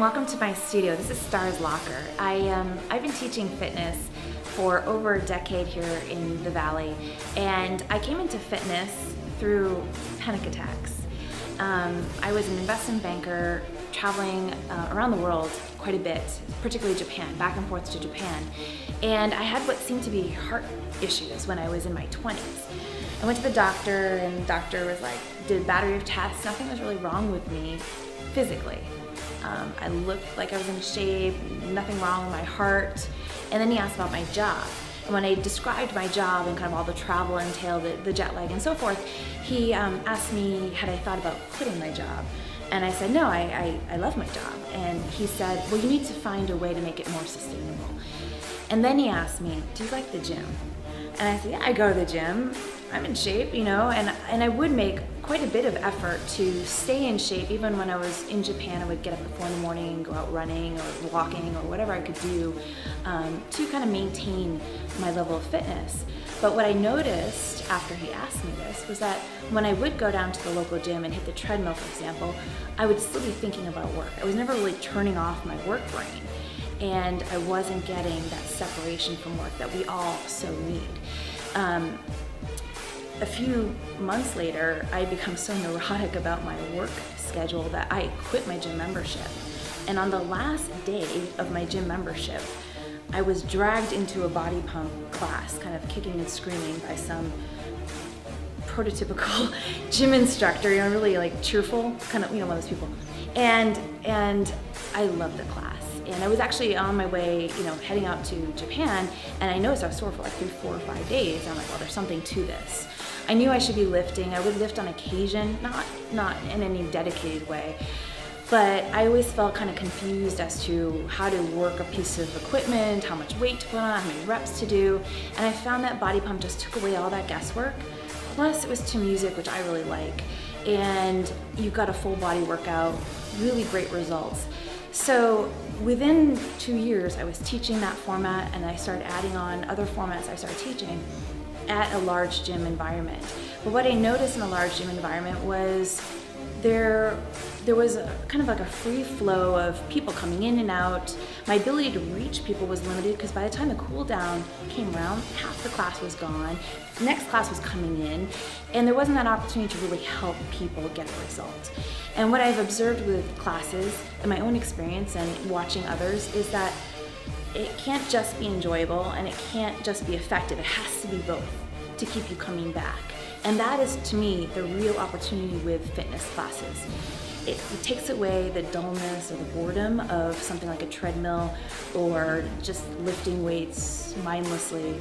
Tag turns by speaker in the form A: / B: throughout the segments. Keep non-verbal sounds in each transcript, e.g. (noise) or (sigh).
A: Welcome to my studio. This is Star's Locker. I, um, I've been teaching fitness for over a decade here in the Valley and I came into fitness through panic attacks. Um, I was an investment banker traveling uh, around the world quite a bit, particularly Japan, back and forth to Japan. And I had what seemed to be heart issues when I was in my 20s. I went to the doctor and the doctor was like, did a battery of tests, nothing was really wrong with me physically. Um, I looked like I was in shape, nothing wrong with my heart. And then he asked about my job. And when I described my job and kind of all the travel entailed, the, the jet lag and so forth, he um, asked me had I thought about quitting my job. And I said, no, I, I, I love my job. And he said, well, you need to find a way to make it more sustainable. And then he asked me, do you like the gym? And I said, yeah, I go to the gym. I'm in shape, you know, and, and I would make quite a bit of effort to stay in shape. Even when I was in Japan, I would get up at four in the morning go out running or walking or whatever I could do um, to kind of maintain my level of fitness. But what I noticed after he asked me this was that when I would go down to the local gym and hit the treadmill, for example, I would still be thinking about work. I was never really turning off my work brain and I wasn't getting that separation from work that we all so need. Um, a few months later, I become so neurotic about my work schedule that I quit my gym membership. And on the last day of my gym membership, I was dragged into a body pump class, kind of kicking and screaming by some prototypical (laughs) gym instructor, you know, really like cheerful, kind of, you know, one of those people. And, and I loved the class. And I was actually on my way, you know, heading out to Japan, and I noticed I was sore for like three, four, or five days. And I'm like, well, there's something to this. I knew I should be lifting. I would lift on occasion, not not in any dedicated way. But I always felt kind of confused as to how to work a piece of equipment, how much weight to put on, how many reps to do. And I found that body pump just took away all that guesswork. Plus, it was to music, which I really like. And you got a full body workout, really great results. So within two years, I was teaching that format and I started adding on other formats I started teaching at a large gym environment. But what I noticed in a large gym environment was there there was a, kind of like a free flow of people coming in and out. My ability to reach people was limited because by the time the cool down came around, half the class was gone, the next class was coming in, and there wasn't that opportunity to really help people get a result. And what I've observed with classes in my own experience and watching others is that it can't just be enjoyable and it can't just be effective. It has to be both to keep you coming back. And that is, to me, the real opportunity with fitness classes. It, it, takes away the dullness or the boredom of something like a treadmill or just lifting weights mindlessly.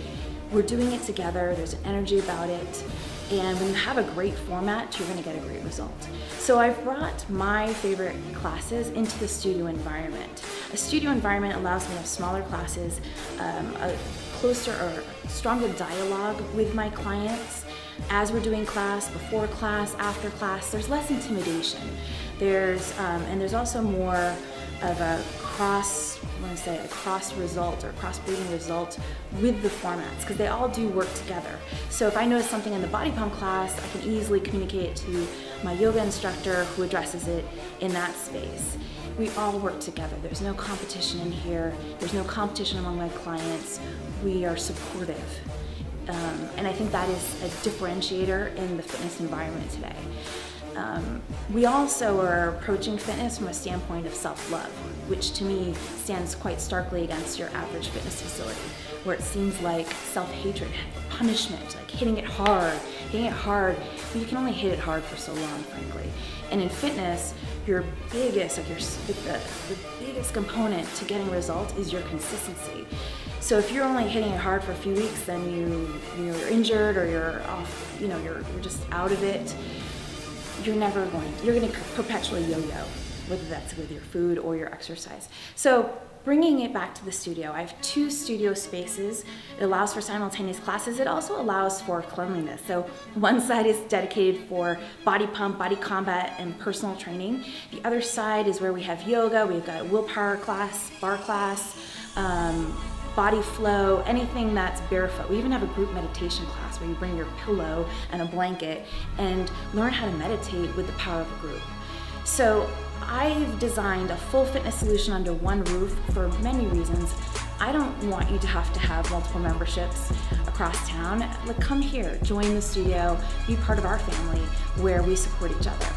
A: We're doing it together, there's energy about it, and when you have a great format, you're gonna get a great result. So I've brought my favorite classes into the studio environment. A studio environment allows me to have smaller classes, um, a closer or stronger dialogue with my clients as we're doing class, before class, after class. There's less intimidation. There's, um, and there's also more of a cross, I want to say a cross result or cross breeding result with the formats because they all do work together. So if I notice something in the body pump class, I can easily communicate it to my yoga instructor who addresses it in that space. We all work together. There's no competition in here. There's no competition among my clients. We are supportive. Um, and I think that is a differentiator in the fitness environment today. Um, we also are approaching fitness from a standpoint of self-love, which to me stands quite starkly against your average fitness facility, where it seems like self-hatred, punishment, like hitting it hard, hitting it hard, but you can only hit it hard for so long, frankly. And in fitness, your biggest, like your, the, the biggest component to getting results is your consistency. So if you're only hitting it hard for a few weeks, then you, you're injured or you're off, you know, you're, you're just out of it you're never going, you're going to perpetually yo-yo, whether that's with your food or your exercise. So bringing it back to the studio, I have two studio spaces. It allows for simultaneous classes. It also allows for cleanliness. So one side is dedicated for body pump, body combat, and personal training. The other side is where we have yoga. We've got a willpower class, barre class, um, body flow, anything that's barefoot. We even have a group meditation class where you bring your pillow and a blanket and learn how to meditate with the power of a group. So I've designed a full fitness solution under one roof for many reasons. I don't want you to have to have multiple memberships across town. Like, come here, join the studio, be part of our family where we support each other.